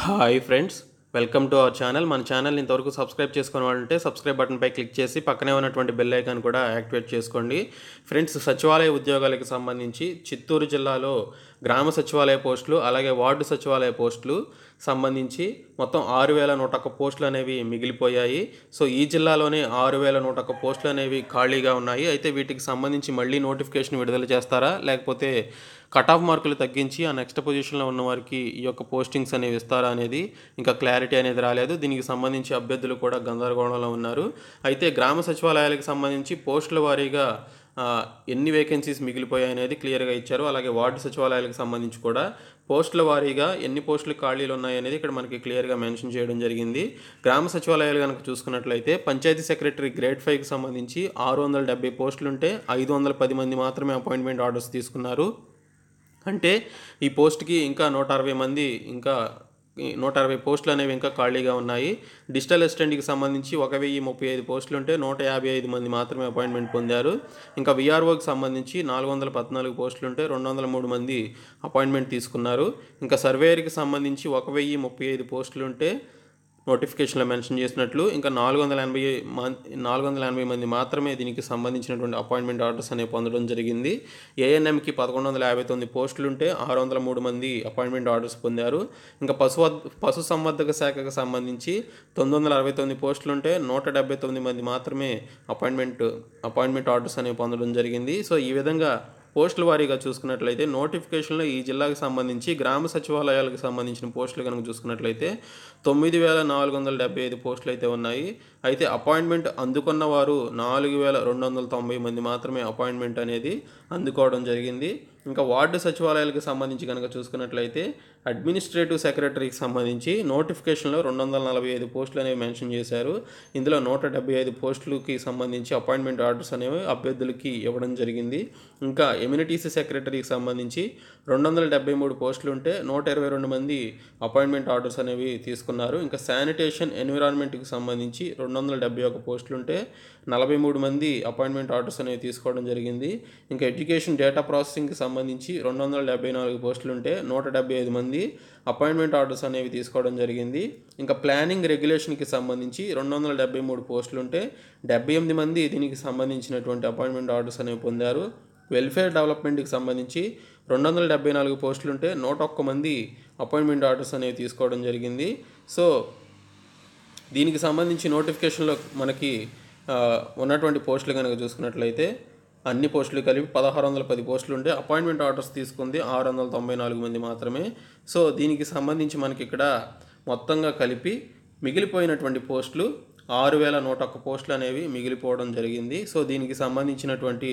Hi friends welcome to our channel. మన channel ఇంతవరకు subscribe చేసుకుని వాళ్ళంటే సబ్స్క్రైబ్ బటన్పై క్లిక్ చేసి పక్కనే ఉన్నటువంటి బెల్ ఐకాన్ కూడా యాక్టివేట్ చేసుకోండి. ఫ్రెండ్స్ సచివాలయ ఉద్యోగాలకు సంబంధించి చిత్తూరు జిల్లాలో గ్రామ సచివాలయ పోస్టులు అలాగే వార్డు సచివాలయ పోస్టులు సంబంధించి మొత్తం ఆరు వేల నూట ఒక్క పోస్టులు అనేవి మిగిలిపోయాయి. సో ఈ జిల్లాలోనే ఆరు వేల నూట ఒక్క పోస్టులు అనేవి ఖాళీగా ఉన్నాయి. అయితే వీటికి సంబంధించి మళ్ళీ నోటిఫికేషన్ విడుదల చేస్తారా? లేకపోతే కట్ ఆఫ్ మార్కులు తగ్గించి ఆ నెక్స్ట్ పొజిషన్లో ఉన్న వారికి ఈ యొక్క పోస్టింగ్స్ అనేవి ఇస్తారా అనేది ఇంకా క్లారిటీ అనేది రాలేదు. దీనికి సంబంధించి అభ్యర్థులు కూడా గందరగోళంలో ఉన్నారు. అయితే గ్రామ సచివాలయాలకు సంబంధించి పోస్టుల వారీగా ఎన్ని వేకెన్సీస్ మిగిలిపోయాయి అనేది క్లియర్గా ఇచ్చారు. అలాగే వార్డు సచివాలయాలకు సంబంధించి కూడా పోస్టుల వారీగా ఎన్ని పోస్టులు ఖాళీలు ఉన్నాయి అనేది ఇక్కడ మనకి క్లియర్గా మెన్షన్ చేయడం జరిగింది. గ్రామ సచివాలయాలు కనుక చూసుకున్నట్లయితే పంచాయతీ సెక్రటరీ గ్రేడ్ ఫైవ్కి సంబంధించి ఆరు వందల డెబ్బై పోస్టులు ఉంటే ఐదు వందల పది మంది మాత్రమే అపాయింట్మెంట్ ఆర్డర్స్ తీసుకున్నారు. అంటే ఈ పోస్ట్కి ఇంకా నూట అరవై మంది ఇంకా నూట అరవై పోస్టులు అనేవి ఇంకా ఖాళీగా ఉన్నాయి. డిజిటల్ అసిస్టెంట్కి సంబంధించి ఒక వెయ్యి ముప్పై ఐదు పోస్టులు ఉంటే నూట యాభై ఐదు మంది మాత్రమే అపాయింట్మెంట్ పొందారు. ఇంకా విఆర్ఓకి సంబంధించి నాలుగు వందల పద్నాలుగు పోస్టులు ఉంటే రెండు వందల మూడు మంది అపాయింట్మెంట్ తీసుకున్నారు. ఇంకా సర్వేయర్కి సంబంధించి ఒక వెయ్యి ముప్పై ఐదు పోస్టులు ఉంటే నోటిఫికేషన్లో మెన్షన్ చేసినట్లు ఇంకా నాలుగు వందల ఎనభై మం నాలుగు వందల ఎనభై మంది మాత్రమే దీనికి సంబంధించినటువంటి అపాయింట్మెంట్ ఆర్డర్స్ అనేవి పొందడం జరిగింది. ఏఎన్ఎంకి పదకొండు వందల యాభై తొమ్మిది పోస్టులు ఉంటే ఆరు వందల మూడు మంది అపాయింట్మెంట్ ఆర్డర్స్ పొందారు. ఇంకా పశు పశు సంవర్ధక శాఖకు సంబంధించి తొమ్మిది వందల అరవై తొమ్మిది పోస్టులు ఉంటే నూట డెబ్బై తొమ్మిది మంది మాత్రమే అపాయింట్మెంట్ అపాయింట్మెంట్ ఆర్డర్స్ అనేవి పొందడం జరిగింది. సో ఈ విధంగా పోస్టుల వారీగా చూసుకున్నట్లయితే నోటిఫికేషన్లో ఈ జిల్లాకు సంబంధించి గ్రామ సచివాలయాలకు సంబంధించిన పోస్టులు కనుక చూసుకున్నట్లయితే తొమ్మిది వేల నాలుగు వందల డెబ్బై ఐదు పోస్టులు అయితే ఉన్నాయి. అయితే అపాయింట్మెంట్ అందుకున్న వారు నాలుగు వేల రెండు వందల తొంభై మంది మాత్రమే అపాయింట్మెంట్ అనేది అందుకోవడం జరిగింది. ఇంకా వార్డు సచివాలయాలకు సంబంధించి కనుక చూసుకున్నట్లయితే అడ్మినిస్ట్రేటివ్ సెక్రటరీకి సంబంధించి నోటిఫికేషన్లో రెండు వందల నలభై ఐదు పోస్టులు అనేవి మెన్షన్ చేశారు. ఇందులో నూట డెబ్బై ఐదు పోస్టులకి సంబంధించి అపాయింట్మెంట్ ఆర్డర్స్ అనేవి అభ్యర్థులకి ఇవ్వడం జరిగింది. ఇంకా ఎమ్యూనిటీస్ సెక్రటరీకి సంబంధించి రెండు వందల డెబ్బై మూడు పోస్టులు ఉంటే నూట ఇరవై రెండు మంది అపాయింట్మెంట్ ఆర్డర్స్ అనేవి తీసుకున్నారు. ఇంకా శానిటేషన్ ఎన్విరాన్మెంట్కి సంబంధించి రెండు రెండు వందల డెబ్బై ఒక పోస్టులు ఉంటే నలభై మూడు మంది అపాయింట్మెంట్ ఆర్డర్స్ అనేవి తీసుకోవడం జరిగింది. ఇంకా ఎడ్యుకేషన్ డేటా ప్రాసెసింగ్కి సంబంధించి రెండు వందల డెబ్బై నాలుగు పోస్టులు ఉంటే నూట డెబ్బై ఐదు మంది అపాయింట్మెంట్ ఆర్డర్స్ అనేవి తీసుకోవడం జరిగింది. ఇంకా ప్లానింగ్ రెగ్యులేషన్కి సంబంధించి రెండు వందల డెబ్బై మూడు పోస్టులు ఉంటే డెబ్బై ఎనిమిది మంది దీనికి సంబంధించినటువంటి అపాయింట్మెంట్ ఆర్డర్స్ అనేవి పొందారు. వెల్ఫేర్ డెవలప్మెంట్కి సంబంధించి రెండు వందల డెబ్బై నాలుగు పోస్టులు ఉంటే నూట ఒక్క మంది అపాయింట్మెంట్ ఆర్డర్స్ అనేవి తీసుకోవడం జరిగింది. సో దీనికి సంబంధించి నోటిఫికేషన్లో మనకి ఉన్నటువంటి పోస్టులు కనుక చూసుకున్నట్లయితే అన్ని పోస్టులు కలిపి పదహారు వందల పది పోస్టులు ఉంటే అపాయింట్మెంట్ ఆర్డర్స్ తీసుకుంది ఆరు వందల తొంభై నాలుగు మంది మాత్రమే. సో దీనికి సంబంధించి మనకి ఇక్కడ మొత్తంగా కలిపి మిగిలిపోయినటువంటి పోస్టులు ఆరు వేల నూట ఒక్క పోస్టులు అనేవి మిగిలిపోవడం జరిగింది. సో దీనికి సంబంధించినటువంటి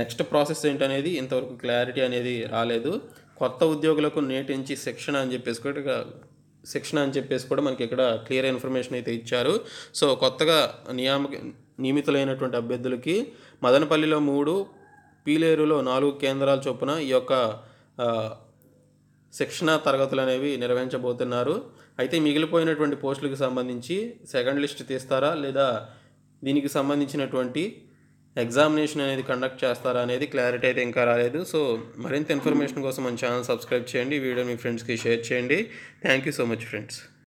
నెక్స్ట్ ప్రాసెస్ ఏంటనేది ఇంతవరకు క్లారిటీ అనేది రాలేదు. కొత్త ఉద్యోగులకు నేటించి శిక్షణ అని చెప్పేసి కూడా శిక్షణ అని చెప్పేసి కూడా మనకి ఇక్కడ క్లియర్ ఇన్ఫర్మేషన్ అయితే ఇచ్చారు. సో కొత్తగా నియామక నియమితులైనటువంటి అభ్యర్థులకి మదనపల్లిలో మూడు పీలేరులో నాలుగు కేంద్రాల చొప్పున ఈ యొక్క శిక్షణ తరగతులు అనేవి నిర్వహించబోతున్నారు. అయితే మిగిలిపోయినటువంటి పోస్టులకు సంబంధించి సెకండ్ లిస్ట్ తీస్తారా లేదా దీనికి సంబంధించినటువంటి ఎగ్జామినేషన్ అనేది కండక్ట్ చేస్తారా అనేది క్లారిటీ అయితే ఇంకా రాలేదు. సో మరింత ఇన్ఫర్మేషన్ కోసం మన ఛానల్ సబ్స్క్రైబ్ చేయండి. వీడియో మీ ఫ్రెండ్స్కి షేర్ చేయండి. Thank you so much friends.